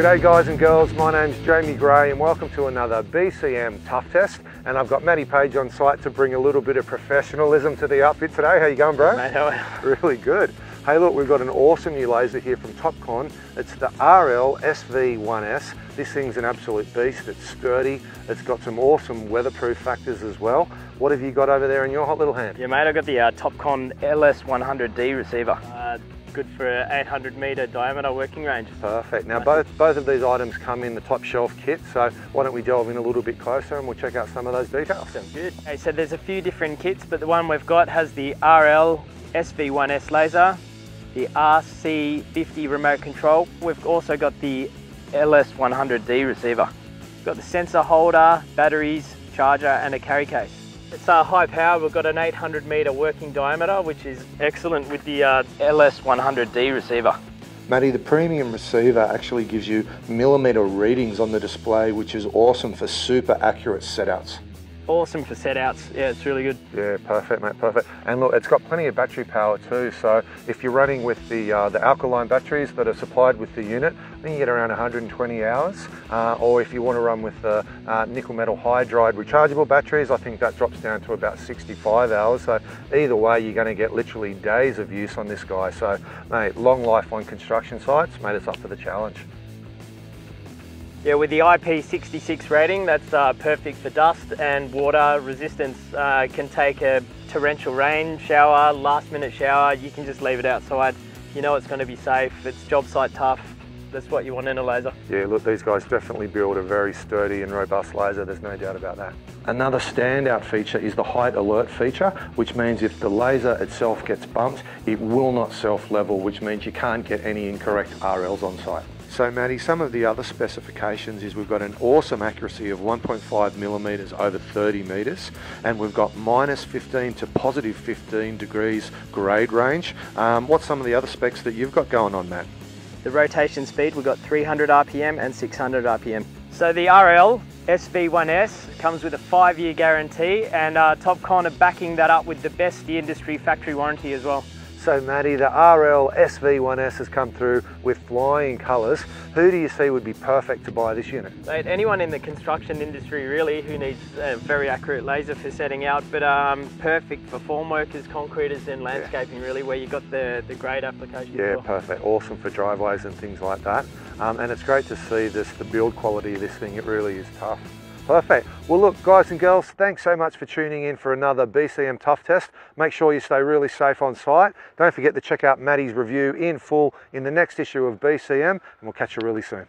G'day guys and girls, my name's Jamie Gray and welcome to another BCM Tough Test and I've got Matty Page on site to bring a little bit of professionalism to the outfit today. How you going bro? Mate, how are you? Really good. Hey look, we've got an awesome new laser here from Topcon. It's the RL SV1S. This thing's an absolute beast. It's sturdy. It's got some awesome weatherproof factors as well. What have you got over there in your hot little hand? Yeah mate, I've got the uh, Topcon LS100D receiver. Uh, good for an 800 metre diameter working range. Perfect. Now both, both of these items come in the top shelf kit, so why don't we delve in a little bit closer and we'll check out some of those details. Sounds good. Okay, so there's a few different kits, but the one we've got has the RL SV1S laser, the RC50 remote control. We've also got the LS100D receiver. We've got the sensor holder, batteries, charger and a carry case. It's uh, high power, we've got an 800 metre working diameter which is excellent with the uh, LS100D receiver. Matty, the premium receiver actually gives you millimetre readings on the display which is awesome for super accurate setouts awesome for set outs. Yeah, it's really good. Yeah, perfect, mate, perfect. And look, it's got plenty of battery power too. So if you're running with the uh, the alkaline batteries that are supplied with the unit, then you get around 120 hours. Uh, or if you want to run with the uh, nickel metal hydride rechargeable batteries, I think that drops down to about 65 hours. So either way, you're going to get literally days of use on this guy. So, mate, long life on construction sites, made us up for the challenge. Yeah, with the IP66 rating, that's uh, perfect for dust and water resistance. Uh, can take a torrential rain shower, last minute shower, you can just leave it outside. You know it's going to be safe, it's job site tough. That's what you want in a laser. Yeah, look, these guys definitely build a very sturdy and robust laser, there's no doubt about that. Another standout feature is the height alert feature, which means if the laser itself gets bumped, it will not self-level, which means you can't get any incorrect RLs on site. So Matty, some of the other specifications is we've got an awesome accuracy of 1.5 millimeters over 30 meters, and we've got minus 15 to positive 15 degrees grade range. Um, what's some of the other specs that you've got going on, Matt? The rotation speed, we've got 300 RPM and 600 RPM. So the RL SV1S comes with a five-year guarantee and uh, Topcon are backing that up with the best the industry factory warranty as well. So Matty, the RL SV1S has come through with flying colours. Who do you see would be perfect to buy this unit? Anyone in the construction industry really who needs a very accurate laser for setting out, but um, perfect for formworkers, concreters and landscaping yeah. really, where you've got the, the grade application. Yeah, well. perfect. Awesome for driveways and things like that. Um, and it's great to see this, the build quality of this thing. It really is tough. Perfect. Well, look, guys and girls, thanks so much for tuning in for another BCM Tough Test. Make sure you stay really safe on site. Don't forget to check out Matty's review in full in the next issue of BCM, and we'll catch you really soon.